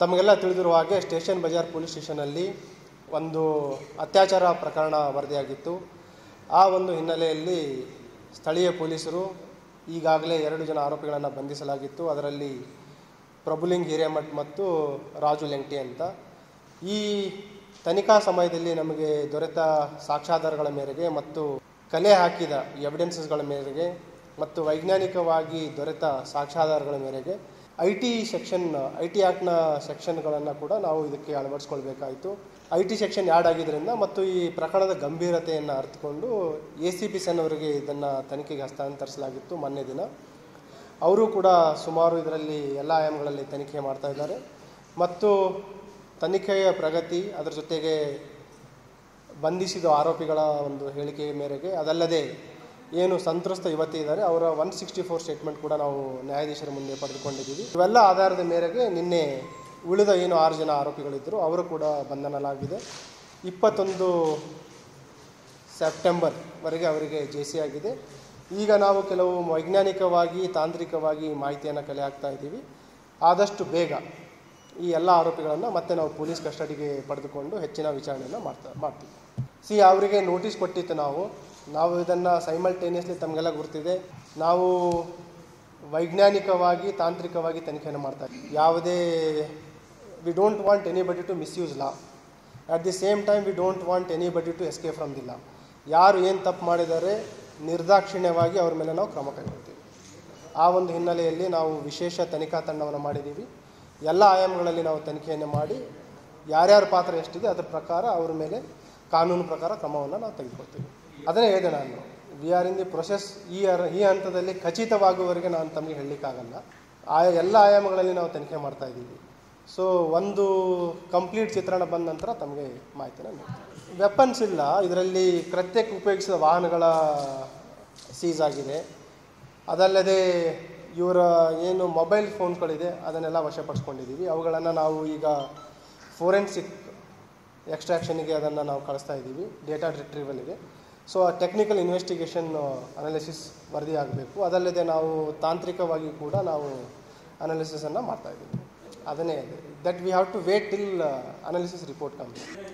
ತಮಗೆಲ್ಲ ತಿಳಿದಿರುವ ಹಾಗೆ ಸ್ಟೇಷನ್ ಬಜಾರ್ ಪೊಲೀಸ್ ಸ್ಟೇಷನಲ್ಲಿ ಒಂದು ಅತ್ಯಾಚಾರ ಪ್ರಕರಣ ವರದಿಯಾಗಿತ್ತು. ಆ ಒಂದು ಹಿನ್ನೆಲೆಯಲ್ಲಿ ಸ್ಥಳೀಯ ಪೊಲೀಸರು ಈಗಾಗಲೇ ಎರಡು ಜನ ಆರೋಪಿಗಳನ್ನು ಬಂಧಿಸಲಾಗಿತ್ತು. ಅದರಲ್ಲಿ ಪ್ರಭುಲಿಂಗ್ ಹಿರೇಮಠ್ ಮತ್ತು ರಾಜು ಲೆಂಗ್ಟಿ ಅಂತ. ಈ ತನಿಖಾ ಸಮಯದಲ್ಲಿ ನಮಗೆ ದೊರೆತ ಸಾಕ್ಷ್ಯಾಧಾರಗಳ ಮೇರೆಗೆ ಮತ್ತು ಕಲೆ ಹಾಕಿದ ಎವಿಡೆನ್ಸಸ್ಗಳ ಮೇರೆಗೆ ಮತ್ತು ವೈಜ್ಞಾನಿಕವಾಗಿ ದೊರೆತ ಸಾಕ್ಷ್ಯಾಧಾರಗಳ ಮೇರೆಗೆ I T section I T ಆ್ಯಕ್ಟ್ನ ಸೆಕ್ಷನ್ಗಳನ್ನು ಕೂಡ ನಾವು ಇದಕ್ಕೆ ಅಳವಡಿಸ್ಕೊಳ್ಬೇಕಾಯಿತು. ಐ ಟಿ ಸೆಕ್ಷನ್ ಆ್ಯಡ್ ಆಗಿದ್ದರಿಂದ ಮತ್ತು ಈ ಪ್ರಕರಣದ ಗಂಭೀರತೆಯನ್ನು ಅರ್ಥಕೊಂಡು ಎ ಸಿ ಪಿ ಸೆನ್ ಅವರಿಗೆ ಇದನ್ನು ತನಿಖೆಗೆ ಹಸ್ತಾಂತರಿಸಲಾಗಿತ್ತು ಮೊನ್ನೆ ದಿನ. ಅವರು ಕೂಡ ಸುಮಾರು ಇದರಲ್ಲಿ ಎಲ್ಲ ಆಯಾಮಗಳಲ್ಲಿ ತನಿಖೆ ಮಾಡ್ತಾ ಇದ್ದಾರೆ. ಮತ್ತು ತನಿಖೆಯ ಪ್ರಗತಿ ಅದರ ಜೊತೆಗೆ ಬಂಧಿಸಿದ ಆರೋಪಿಗಳ ಒಂದು ಹೇಳಿಕೆ ಮೇರೆಗೆ ಅದಲ್ಲದೆ ಏನು ಸಂತ್ರಸ್ತ ಯುವತಿ ಇದ್ದಾರೆ, ಅವರ ಒನ್ ಸಿಕ್ಸ್ಟಿ ಫೋರ್ ಸ್ಟೇಟ್ಮೆಂಟ್ ಕೂಡ ನಾವು ನ್ಯಾಯಾಧೀಶರ ಮುಂದೆ ಪಡೆದುಕೊಂಡಿದ್ದೀವಿ. ಇವೆಲ್ಲ ಆಧಾರದ ಮೇರೆಗೆ ನಿನ್ನೆ ಉಳಿದ ಏನು ಆರು ಜನ ಆರೋಪಿಗಳಿದ್ದರು, ಅವರು ಕೂಡ ಬಂಧನಲಾಗಿದೆ. ಇಪ್ಪತ್ತೊಂದು ಸೆಪ್ಟೆಂಬರ್ವರೆಗೆ ಅವರಿಗೆ ಜೆ ಸಿ ಆಗಿದೆ. ಈಗ ನಾವು ಕೆಲವು ವೈಜ್ಞಾನಿಕವಾಗಿ, ತಾಂತ್ರಿಕವಾಗಿ ಮಾಹಿತಿಯನ್ನು ಕಲೆ ಹಾಕ್ತಾ ಇದ್ದೀವಿ. ಆದಷ್ಟು ಬೇಗ ಈ ಎಲ್ಲ ಆರೋಪಿಗಳನ್ನು ಮತ್ತೆ ನಾವು ಪೊಲೀಸ್ ಕಸ್ಟಡಿಗೆ ಪಡೆದುಕೊಂಡು ಹೆಚ್ಚಿನ ವಿಚಾರಣೆಯನ್ನು ಮಾಡ್ತಾ, ಮಾಡ್ತೀವಿ. ಸಿ, ಅವರಿಗೆ ನೋಟಿಸ್ ಕೊಟ್ಟಿತ್ತು ನಾವು. ನಾವು ಇದನ್ನು ಸೈಮಲ್ಟೇನಿಯಸ್ಲಿ ತಮಗೆಲ್ಲ ಗುರ್ತಿದೆ. ನಾವು ವೈಜ್ಞಾನಿಕವಾಗಿ, ತಾಂತ್ರಿಕವಾಗಿ ತನಿಖೆಯನ್ನು ಮಾಡ್ತಾ ಇದ್ದೀವಿ. ಯಾವುದೇ we don't want anybody to misuse law at the same time we don't want anybody to escape from the law ಯಾರು ಏನು ತಪ್ಪು ಮಾಡಿದ್ದಾರೆ, ನಿರ್ದಾಕ್ಷಿಣ್ಯವಾಗಿ ಅವ್ರ ಮೇಲೆ ನಾವು ಕ್ರಮ ಕೈಗೊಳ್ತೀವಿ. ಆ ಒಂದು ಹಿನ್ನೆಲೆಯಲ್ಲಿ ನಾವು ವಿಶೇಷ ತನಿಖಾ ತಂಡವನ್ನು ಮಾಡಿದ್ದೀವಿ. ಎಲ್ಲ ಆಯಾಮಗಳಲ್ಲಿ ನಾವು ತನಿಖೆಯನ್ನು ಮಾಡಿ, ಯಾರ್ಯಾರ ಪಾತ್ರ ಎಷ್ಟಿದೆ ಅದರ ಪ್ರಕಾರ ಅವ್ರ ಮೇಲೆ ಕಾನೂನು ಪ್ರಕಾರ ಕ್ರಮವನ್ನು ನಾವು ತೆಗೆದುಕೊಳ್ತೀವಿ. ಅದನ್ನೇ ಹೇಳಿದೆ ನಾನು. We are in the process ಈ ಆರ್ ಈ ಹಂತದಲ್ಲಿ ಖಚಿತವಾಗುವವರೆಗೆ ನಾನು ತಮಗೆ ಹೇಳಲಿಕ್ಕಾಗಲ್ಲ. ಆಯಾ, ಎಲ್ಲ ಆಯಾಮಗಳಲ್ಲಿ ನಾವು ತನಿಖೆ ಮಾಡ್ತಾ ಇದ್ದೀವಿ. ಸೊ ಒಂದು ಕಂಪ್ಲೀಟ್ ಚಿತ್ರಣ ಬಂದ ನಂತರ ತಮಗೆ ಮಾಹಿತಿನ ವೆಪನ್ಸ್ ಇಲ್ಲ. ಇದರಲ್ಲಿ ಕೃತ್ಯಕ್ಕೆ ಉಪಯೋಗಿಸಿದ ವಾಹನಗಳ ಸೀಸ್ ಆಗಿದೆ. ಅದಲ್ಲದೆ ಇವರ ಏನು ಮೊಬೈಲ್ ಫೋನ್ಗಳಿದೆ ಅದನ್ನೆಲ್ಲ ವಶಪಡಿಸ್ಕೊಂಡಿದ್ದೀವಿ. ಅವುಗಳನ್ನು ನಾವು ಈಗ ಫೋರೆನ್ಸಿಕ್ ಎಕ್ಸ್ಟ್ರಾಕ್ಷನಿಗೆ ಅದನ್ನು ನಾವು ಕಳಿಸ್ತಾ ಇದ್ದೀವಿ. ಡೇಟಾ ರಿಟ್ರೀವಲ್ಗೆ ಸೊ ಆ ಟೆಕ್ನಿಕಲ್ ಇನ್ವೆಸ್ಟಿಗೇಷನ್ ಅನಾಲಿಸಿಸ್ ವರದಿ ಆಗಬೇಕು. ಅದಲ್ಲದೆ ನಾವು ತಾಂತ್ರಿಕವಾಗಿ ಕೂಡ ನಾವು ಅನಾಲಿಸಿಸನ್ನು ಮಾಡ್ತಾ ಇದ್ದೀವಿ. ಅದನ್ನೇ that we have to wait till analysis report come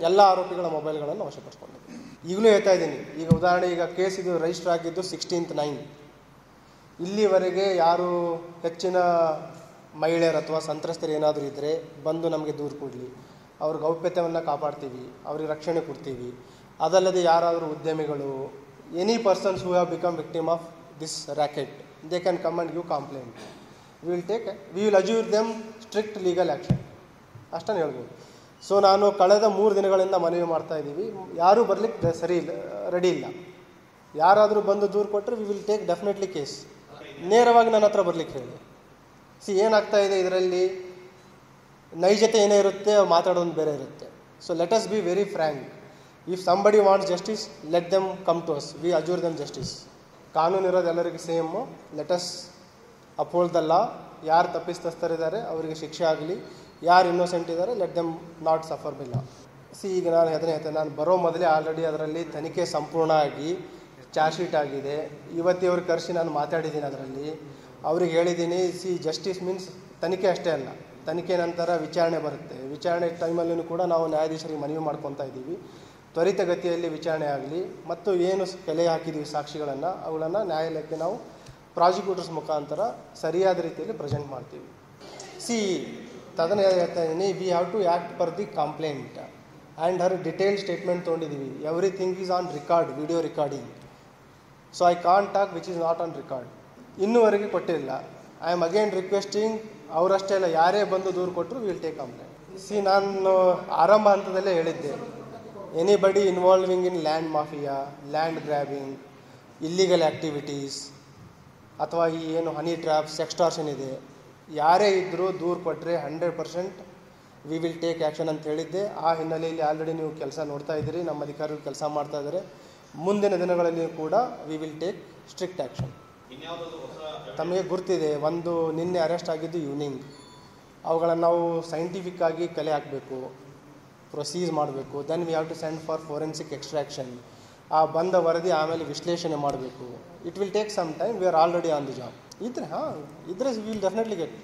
ಎಲ್ಲ ಆರೋಪಿಗಳ ಮೊಬೈಲ್ಗಳನ್ನು ವಶಪಡಿಸ್ಕೊಂಡಿದ್ದೀವಿ ಈಗಲೂ ಹೇಳ್ತಾ ಇದ್ದೀನಿ. ಈಗ ಉದಾಹರಣೆ, ಈಗ ಕೇಸ್ ಇದು ರಿಜಿಸ್ಟರ್ ಆಗಿದ್ದು ಸಿಕ್ಸ್ಟೀನ್ತ್ ನೈನ್ ಇಲ್ಲಿವರೆಗೆ ಯಾರು ಹೆಚ್ಚಿನ ಮಹಿಳೆಯರು ಅಥವಾ ಸಂತ್ರಸ್ತರು ಏನಾದರೂ ಇದ್ದರೆ ಬಂದು ನಮಗೆ ದೂರು ಕೊಡಲಿ. ಅವ್ರ ಗೌಪ್ಯತೆಯನ್ನು ಕಾಪಾಡ್ತೀವಿ. ಅವ್ರಿಗೆ ರಕ್ಷಣೆ ಕೊಡ್ತೀವಿ. ಅದಲ್ಲದೆ ಯಾರಾದರೂ ಉದ್ಯಮಿಗಳು any persons who have become victim of this racket they can come and give complaint we will take we will achieve them strict legal action ಅಷ್ಟನ್ನು ಹೇಳ್ಬೋದು. ಸೊ ನಾನು ಕಳೆದ ಮೂರು ದಿನಗಳಿಂದ ಮನವಿ ಮಾಡ್ತಾ ಇದ್ದೀವಿ. ಯಾರೂ ಬರಲಿಕ್ಕೆ ಸರಿ ಇಲ್ಲ ರೆಡಿ ಇಲ್ಲ. ಯಾರಾದರೂ ಬಂದು ದೂರು ಕೊಟ್ಟರೆ we will take definitely case ನೇರವಾಗಿ ನನ್ನ ಹತ್ರ ಬರಲಿಕ್ಕೆ ಹೇಳಿ. ಸಿ ಏನಾಗ್ತಾ ಇದೆ ಇದರಲ್ಲಿ? ನೈಜತೆ ಏನೇ ಇರುತ್ತೆ, ಮಾತಾಡೋದು ಬೇರೆ ಇರುತ್ತೆ. So let us be very frank if somebody wants justice let them come to us we assure them justice ಕಾನೂನು ಇರೋದು ಎಲ್ಲರಿಗೂ same let us uphold the law ಯಾರು ತಪ್ಪಿಸ್ತಸ್ಥರಿದ್ದಾರೆ ಅವರಿಗೆ ಶಿಕ್ಷೆ ಆಗಲಿ. ಯಾರು ಇನ್ನೋಸೆಂಟ್ ಇದ್ದಾರೆ ಲೆಟ್ ದೆಮ್ ನಾಟ್ ಸಫರ್ ಬಿಲ್ಲ ಸಿ ಈಗ ನಾನು ಅದನ್ನೇ ಹೇಳ್ತೇನೆ, ನಾನು ಬರೋ ಮೊದಲೇ ಆಲ್ರೆಡಿ ಅದರಲ್ಲಿ ತನಿಖೆ ಸಂಪೂರ್ಣ ಆಗಿ ಚಾರ್ಜ್ ಶೀಟ್ ಆಗಿದೆ. ಇವತ್ತಿವ್ರು ಕರೆಸಿ ನಾನು ಮಾತಾಡಿದ್ದೀನಿ ಅದರಲ್ಲಿ. ಅವ್ರಿಗೆ ಹೇಳಿದ್ದೀನಿ ಸಿ ಜಸ್ಟಿಸ್ ಮೀನ್ಸ್ ತನಿಖೆ ಅಷ್ಟೇ ಅಲ್ಲ. ತನಿಖೆ ನಂತರ ವಿಚಾರಣೆ ಬರುತ್ತೆ. ವಿಚಾರಣೆ ಟೈಮಲ್ಲೂ ಕೂಡ ನಾವು ನ್ಯಾಯಾಧೀಶರಿಗೆ ಮನವಿ ಮಾಡ್ಕೊತಾ ಇದ್ದೀವಿ. ತ್ವರಿತಗತಿಯಲ್ಲಿ ವಿಚಾರಣೆ ಆಗಲಿ ಮತ್ತು ಏನು ಕಲೆ ಹಾಕಿದ್ದೀವಿ ಸಾಕ್ಷಿಗಳನ್ನು, ಅವುಗಳನ್ನು ನ್ಯಾಯಾಲಯಕ್ಕೆ ನಾವು ಪ್ರಾಸಿಕ್ಯೂಟರ್ಸ್ ಮುಖಾಂತರ ಸರಿಯಾದ ರೀತಿಯಲ್ಲಿ ಪ್ರೆಸೆಂಟ್ ಮಾಡ್ತೀವಿ. ಸಿ ತದನ ಹೇಳ್ತಾ ಇದ್ದೀನಿ we have to act per the complaint and her detail statement ತೊಗೊಂಡಿದ್ದೀವಿ everything is on record video recording so I can't talk which is not on record ಇನ್ನೂವರೆಗೆ ಕೊಟ್ಟಿಲ್ಲ. ಐ ಆಮ್ ಅಗೇನ್ ರಿಕ್ವೆಸ್ಟಿಂಗ್ ಅವರಷ್ಟೇ ಅಲ್ಲ, ಯಾರೇ ಬಂದು ದೂರು ಕೊಟ್ಟರು ವಿಲ್ ಟೇಕ್ ಕಂಪ್ಲೇಂಟ್ ಸಿ, ನಾನು ಆರಂಭ ಹಂತದಲ್ಲೇ ಹೇಳಿದ್ದೆ. Anybody involving in land mafia land grabbing illegal activities ಅಥವಾ ಈ ಏನು ಹನಿ ಟ್ರ್ಯಾಪ್ ಸೆಕ್ಸ್ಟಾರ್ಷನ್ ಇದೆ, ಯಾರೇ ಇದ್ದರೂ ದೂರು ಕೊಟ್ಟರೆ hundred percent we will take action ಅಂತ ಹೇಳಿದ್ದೆ. ಆ ಹಿನ್ನೆಲೆಯಲ್ಲಿ ಆಲ್ರೆಡಿ ನೀವು ಕೆಲಸ ನೋಡ್ತಾ ಇದ್ದೀರಿ, ನಮ್ಮ ಅಧಿಕಾರಿಗಳು ಕೆಲಸ ಮಾಡ್ತಾ ಇದ್ದಾರೆ. ಮುಂದಿನ ದಿನಗಳಲ್ಲಿ ಕೂಡ we will take strict action ತಮಗೆ ಗುರ್ತಿದೆ, ಒಂದು ನಿನ್ನೆ ಅರೆಸ್ಟ್ ಆಗಿದ್ದು ಇವ್ನಿಂಗ್ ಅವುಗಳನ್ನು ನಾವು ಸೈಂಟಿಫಿಕ್ ಆಗಿ ಕಲೆ ಹಾಕಬೇಕು. ಪ್ರೊಸೀಸ್ ಮಾಡಬೇಕು then we have to send for forensic extraction ಆ ಬಂದ ವರದಿ ಆಮೇಲೆ ವಿಶ್ಲೇಷಣೆ ಮಾಡಬೇಕು. It will take some time we are already on the job ಇದ್ರೆ, ಹಾಂ, ಇದ್ರೆ ವಿಲ್ ಡೆಫಿನೆಟ್ಲಿ ಗೆಟ್